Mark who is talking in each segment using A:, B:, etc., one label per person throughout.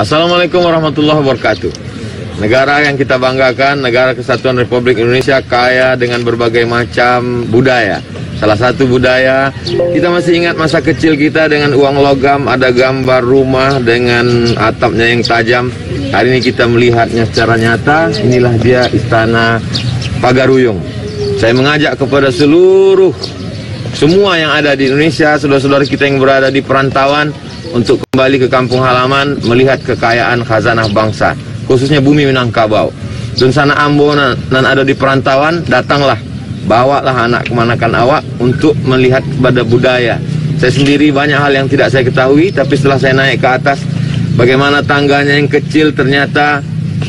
A: Assalamualaikum warahmatullahi wabarakatuh. Negara yang kita banggakan, negara kesatuan Republik Indonesia kaya dengan berbagai macam budaya. Salah satu budaya, kita masih ingat masa kecil kita dengan uang logam, ada gambar rumah dengan atapnya yang tajam. Hari ini kita melihatnya secara nyata, inilah dia istana Pagaruyung. Saya mengajak kepada seluruh semua yang ada di Indonesia, saudara-saudara kita yang berada di perantauan, untuk kembali ke kampung halaman melihat kekayaan khazanah bangsa, khususnya bumi Minangkabau. Dan sana Ambon dan ada di perantauan, datanglah bawalah anak kemanakan awak untuk melihat pada budaya. Saya sendiri banyak hal yang tidak saya ketahui, tapi setelah saya naik ke atas, bagaimana tangganya yang kecil ternyata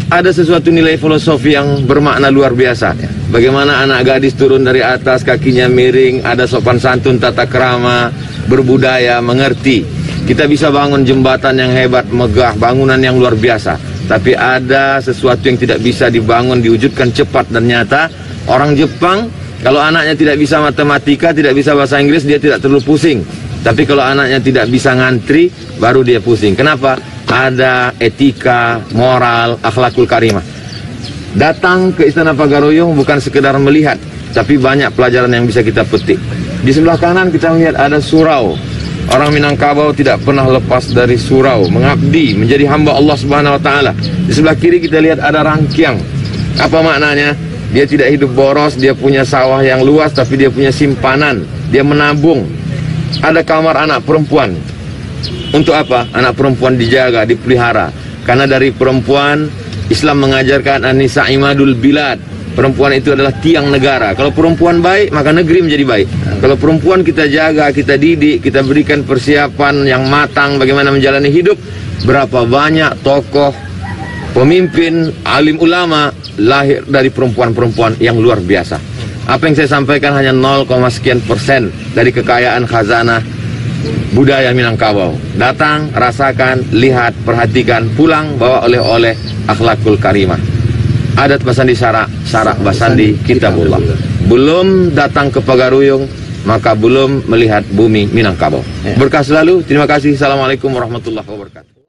A: ada sesuatu nilai filosofi yang bermakna luar biasa. Bagaimana anak gadis turun dari atas, kakinya miring, ada sopan santun, tata kerama, berbudaya, mengerti. Kita bisa bangun jembatan yang hebat, megah, bangunan yang luar biasa. Tapi ada sesuatu yang tidak bisa dibangun, diwujudkan cepat dan nyata. Orang Jepang kalau anaknya tidak bisa matematika, tidak bisa bahasa Inggris, dia tidak terlalu pusing. Tapi kalau anaknya tidak bisa ngantri, baru dia pusing. Kenapa? Ada etika, moral, akhlakul karimah. Datang ke Istana Pagaruyung bukan sekedar melihat, tapi banyak pelajaran yang bisa kita petik. Di sebelah kanan kita melihat ada surau. Orang Minangkabau tidak pernah lepas dari surau, mengabdi, menjadi hamba Allah Subhanahu wa taala. Di sebelah kiri kita lihat ada rangkiang. Apa maknanya? Dia tidak hidup boros, dia punya sawah yang luas tapi dia punya simpanan. Dia menabung. Ada kamar anak perempuan. Untuk apa? Anak perempuan dijaga, dipelihara. Karena dari perempuan Islam mengajarkan anisa imadul bilad. Perempuan itu adalah tiang negara. Kalau perempuan baik, maka negeri menjadi baik. Kalau perempuan kita jaga, kita didik, kita berikan persiapan yang matang bagaimana menjalani hidup, berapa banyak tokoh pemimpin, alim ulama lahir dari perempuan-perempuan yang luar biasa. Apa yang saya sampaikan hanya 0, sekian persen dari kekayaan khazanah budaya Minangkabau. Datang, rasakan, lihat, perhatikan, pulang, bawa oleh-oleh akhlakul karimah. Adat Basandi Sarak, Sarak Basandi Kitabullah. Belum datang ke Pagaruyung, maka belum melihat bumi Minangkabau. Berkah selalu, terima kasih. Assalamualaikum warahmatullahi wabarakatuh.